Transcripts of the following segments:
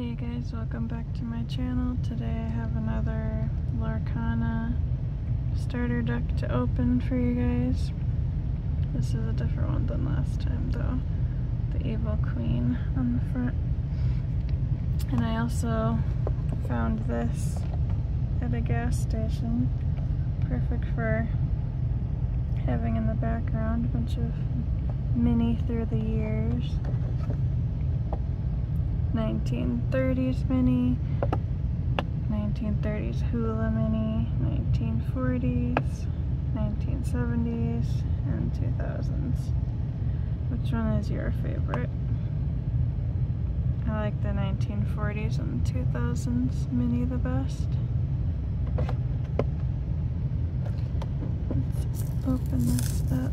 Hey guys, welcome back to my channel. Today I have another Lorcana starter deck to open for you guys. This is a different one than last time though. The Evil Queen on the front. And I also found this at a gas station. Perfect for having in the background. A bunch of Minnie through the years. 1930s Minnie, 1930s hula Minnie, 1940s, 1970s, and 2000s. Which one is your favorite? I like the 1940s and 2000s Minnie the best. Let's open this up.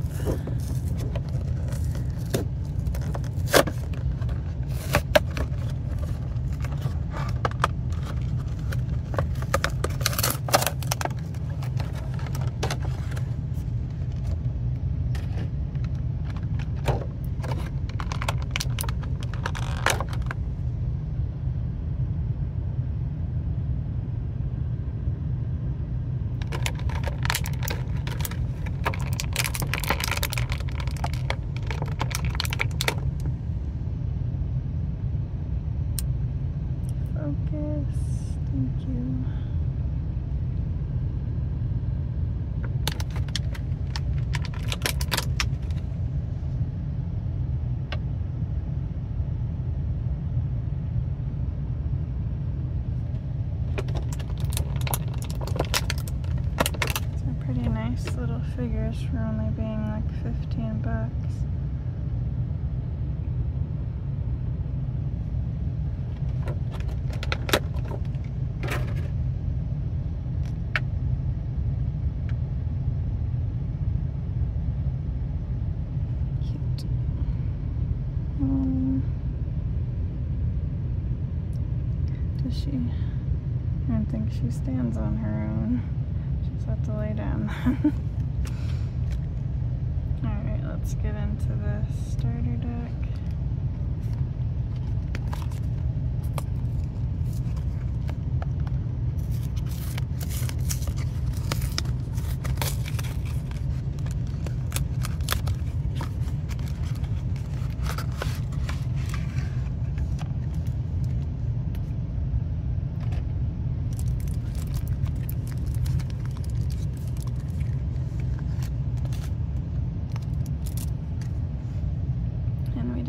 Focus. Thank you. These are pretty nice little figures for only being like 15 bucks. Um, does she? I don't think she stands on her own. She's have to lay down. Let's get into the starter deck. And we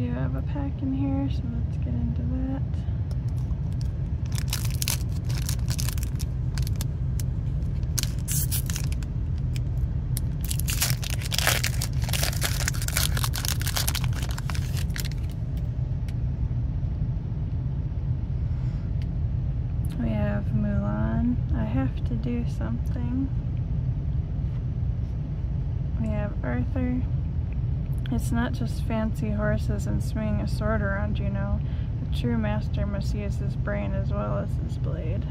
pack in here, so let's get into that. We have Mulan. I have to do something. We have Arthur. It's not just fancy horses and swinging a sword around, you know. A true master must use his brain as well as his blade.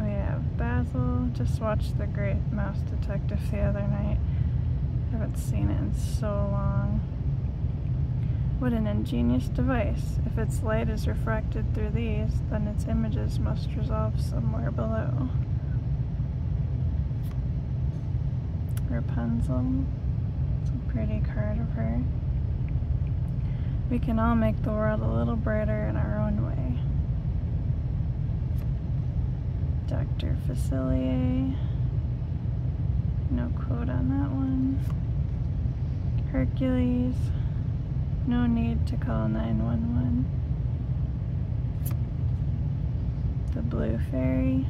We have Basil. Just watched The Great Mouse Detective the other night. Haven't seen it in so long. What an ingenious device. If its light is refracted through these, then its images must resolve somewhere below. Rapunzel. It's a pretty card of her. We can all make the world a little brighter in our own way. Dr. Facilier. No quote on that one. Hercules. No need to call 911. The Blue Fairy.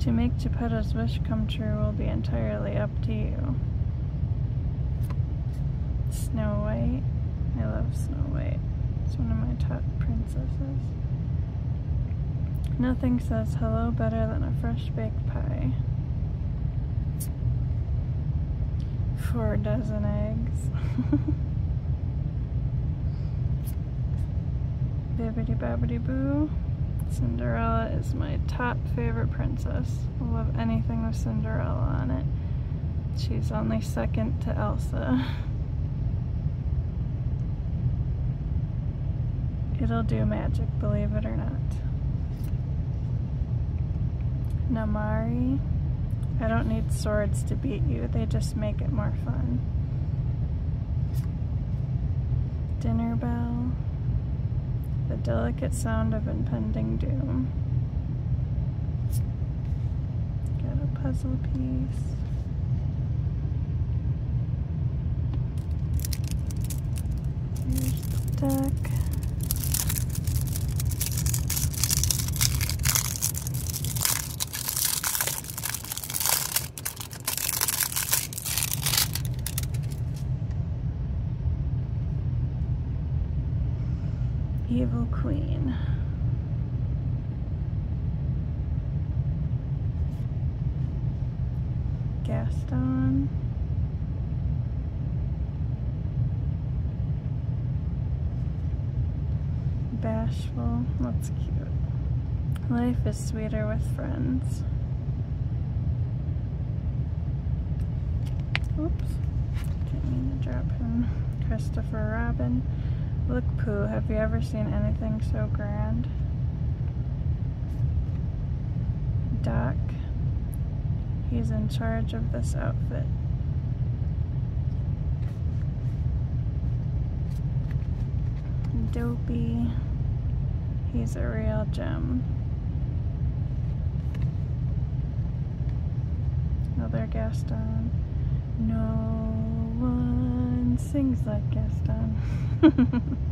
To make Geppetto's wish come true will be entirely up to you. Snow White. I love Snow White. It's one of my top princesses. Nothing says hello better than a fresh baked pie. Four dozen eggs. Bibbidi Bobbidi Boo. Cinderella is my top favorite princess. I love anything with Cinderella on it. She's only second to Elsa. It'll do magic, believe it or not. Namaari. I don't need swords to beat you, they just make it more fun. Dinner bell. The delicate sound of impending doom. Got a puzzle piece. Here's the deck. Evil Queen. Gaston. Bashful. That's cute. Life is sweeter with friends. Oops. Didn't mean to drop him. Christopher Robin. Look, Pooh, have you ever seen anything so grand? Doc, he's in charge of this outfit. Dopey, he's a real gem. Another Gaston. No one sings like Gaston.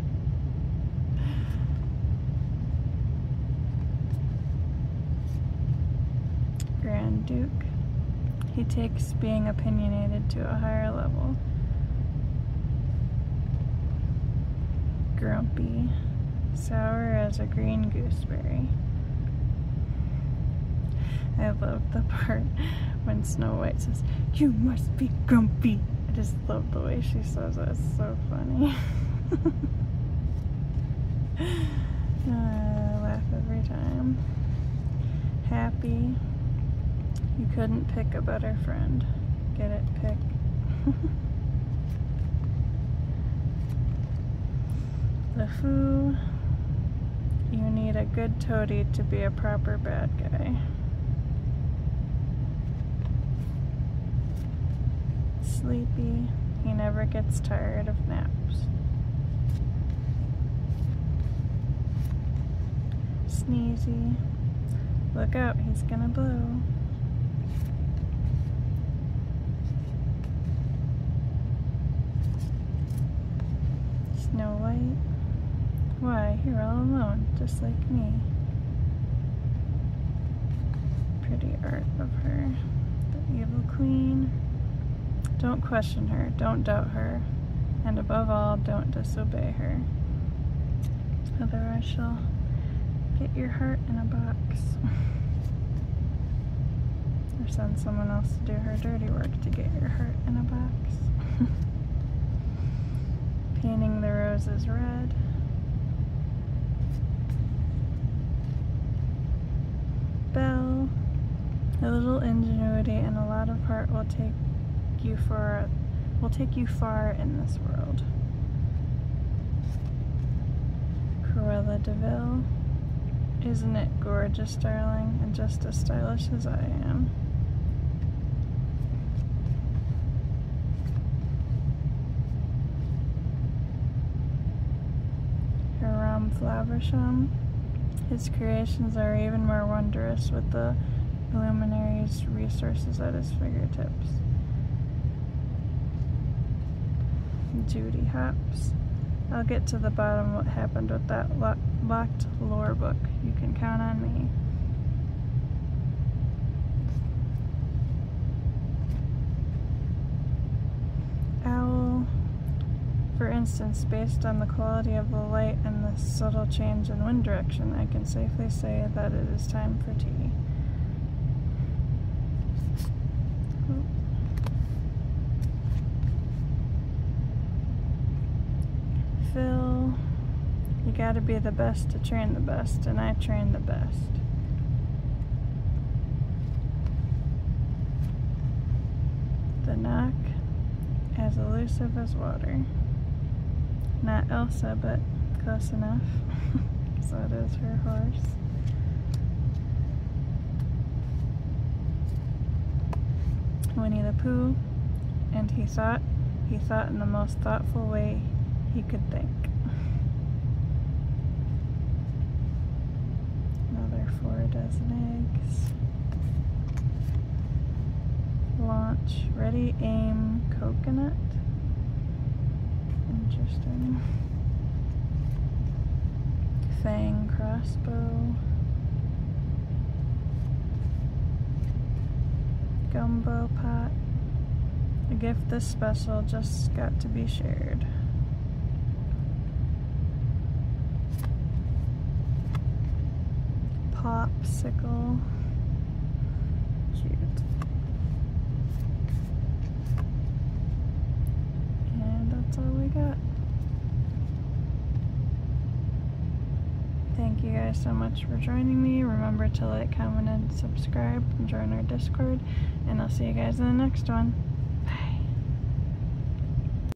Grand Duke. He takes being opinionated to a higher level. Grumpy. Sour as a green gooseberry. I love the part when Snow White says, You must be grumpy. I just love the way she says it. It's so funny. I uh, laugh every time. Happy. You couldn't pick a better friend. Get it? Pick. LeFou. You need a good toady to be a proper bad guy. Sleepy. He never gets tired of naps. Sneezy. Look out, he's gonna blow. Snow White? Why, you're all alone, just like me. Pretty art of her. The Evil Queen. Don't question her, don't doubt her, and above all, don't disobey her. Otherwise she'll get your heart in a box. or send someone else to do her dirty work to get your heart in a box. painting the roses red. Belle. A little ingenuity and a lot of heart will take you for will take you far in this world. Cruella De Vil. Isn't it gorgeous, darling, and just as stylish as I am? Hiram Flaversham. His creations are even more wondrous with the Illumineers' resources at his fingertips. Judy Hopps. I'll get to the bottom what happened with that lo locked lore book. You can count on me. Owl, for instance, based on the quality of the light and the subtle change in wind direction, I can safely say that it is time for tea. Phil, you gotta be the best to train the best, and I train the best. The Nokk, as elusive as water not Elsa, but close enough. so it is her horse. Winnie the Pooh, and he thought, he thought in the most thoughtful way he could think. Another four dozen eggs. Launch, ready, aim, coconut. Interesting. Fang crossbow. Gumbo pot. A gift this special just got to be shared. Popsicle. Cute. And that's all we got. Thank you guys so much for joining me. Remember to like, comment, and subscribe and join our Discord. And I'll see you guys in the next one.